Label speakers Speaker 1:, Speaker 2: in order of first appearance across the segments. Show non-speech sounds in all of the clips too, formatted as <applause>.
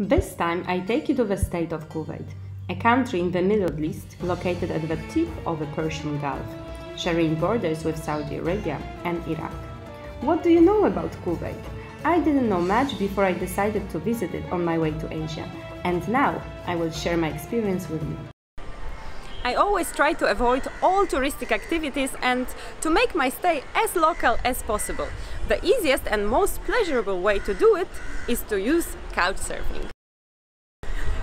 Speaker 1: This time I take you to the state of Kuwait, a country in the Middle East located at the tip of the Persian Gulf, sharing borders with Saudi Arabia and Iraq. What do you know about Kuwait? I didn't know much before I decided to visit it on my way to Asia, and now I will share my experience with you.
Speaker 2: I always try to avoid all touristic activities and to make my stay as local as possible. The easiest and most pleasurable way to do it is to use couchsurfing.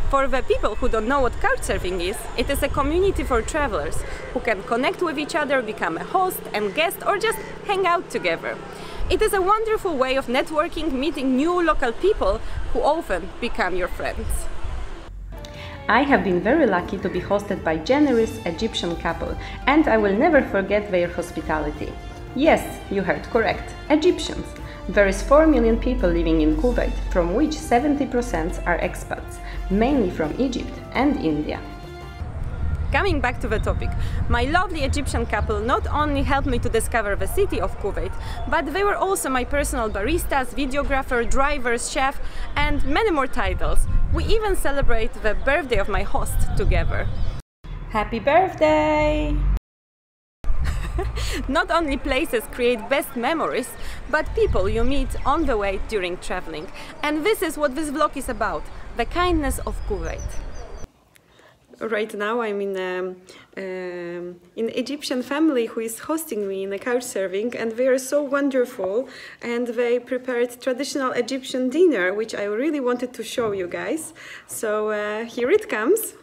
Speaker 2: For the people who don't know what couchsurfing is, it is a community for travelers who can connect with each other, become a host and guest, or just hang out together. It is a wonderful way of networking, meeting new local people who often become your friends.
Speaker 1: I have been very lucky to be hosted by generous Egyptian couple and I will never forget their hospitality. Yes, you heard correct, Egyptians. There is 4 million people living in Kuwait, from which 70% are expats, mainly from Egypt and India.
Speaker 2: Coming back to the topic, my lovely Egyptian couple not only helped me to discover the city of Kuwait, but they were also my personal baristas, videographer, drivers, chef, and many more titles. We even celebrate the birthday of my host together.
Speaker 1: Happy birthday! <laughs>
Speaker 2: Not only places create best memories, but people you meet on the way during traveling. And this is what this vlog is about, the kindness of Kuwait. Right now I'm in a, um, in Egyptian family who is hosting me in a couchsurfing and they are so wonderful and they prepared traditional Egyptian dinner which I really wanted to show you guys. So uh, here it comes.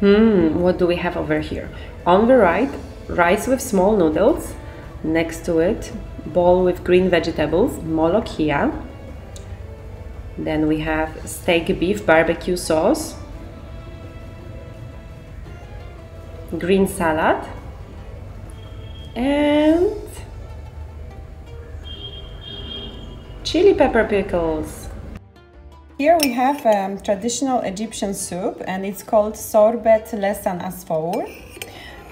Speaker 1: Hmm, what do we have over here? On the right, rice with small noodles. Next to it, bowl with green vegetables, molokhia. Then we have steak beef barbecue sauce. Green salad. And chili pepper pickles. Here we have um, traditional Egyptian soup and it's called sorbet lesan asfour.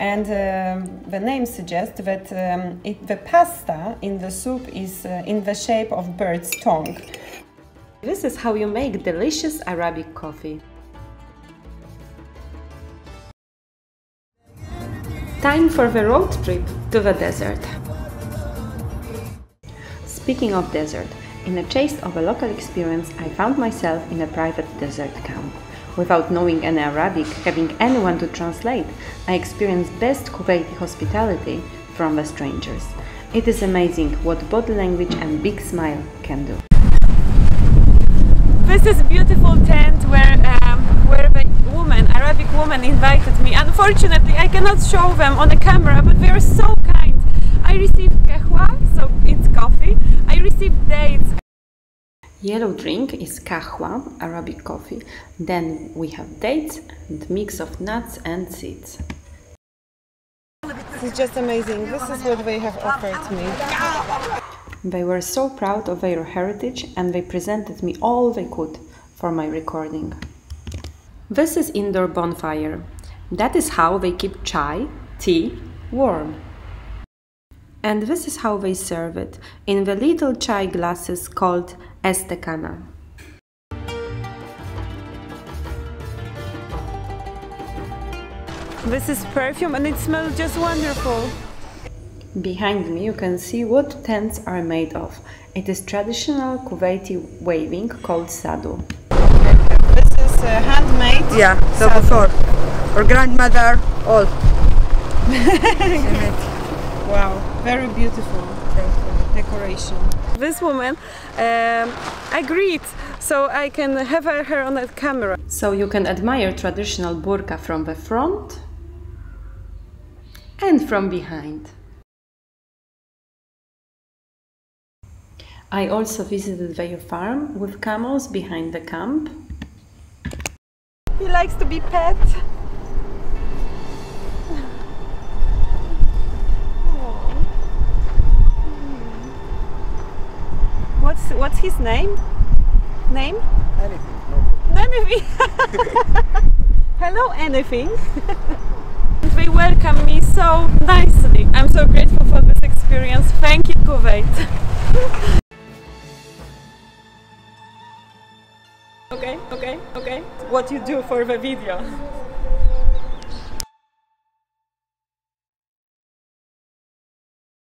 Speaker 1: And um, the name suggests that um, it, the pasta in the soup is uh, in the shape of bird's tongue. This is how you make delicious Arabic coffee. Time for the road trip to the desert. Speaking of desert, in a chase of a local experience, I found myself in a private desert camp. Without knowing any Arabic, having anyone to translate, I experienced best Kuwaiti hospitality from the strangers. It is amazing what body language and big smile can do.
Speaker 2: This is a beautiful tent where um, where the woman, Arabic woman, invited me. Unfortunately, I cannot show them on the camera, but they are so kind. I received kahwa, so it's coffee. I received dates.
Speaker 1: Yellow drink is kahwa, Arabic coffee. Then we have dates and mix of nuts and seeds.
Speaker 2: This is just amazing. This is what they have offered me.
Speaker 1: They were so proud of their heritage and they presented me all they could for my recording. This is indoor bonfire. That is how they keep chai, tea, warm. And this is how they serve it in the little chai glasses called estecana.
Speaker 2: This is perfume and it smells just wonderful.
Speaker 1: Behind me you can see what tents are made of. It is traditional Kuwaiti weaving called sadu.
Speaker 2: This is uh, handmade.
Speaker 3: Yeah, so before. Or grandmother, all. <laughs>
Speaker 2: Wow, very beautiful decoration. This woman um, agreed, so I can have her on the camera.
Speaker 1: So you can admire traditional burqa from the front and from behind. I also visited their farm with camels behind the camp.
Speaker 2: He likes to be pet. What's his name? Name?
Speaker 4: Anything, no. <laughs>
Speaker 2: Anything. Hello, anything. <laughs> they welcome me so nicely. I'm so grateful for this experience. Thank you, Kuwait. <laughs> okay, okay, okay. What you do for the video?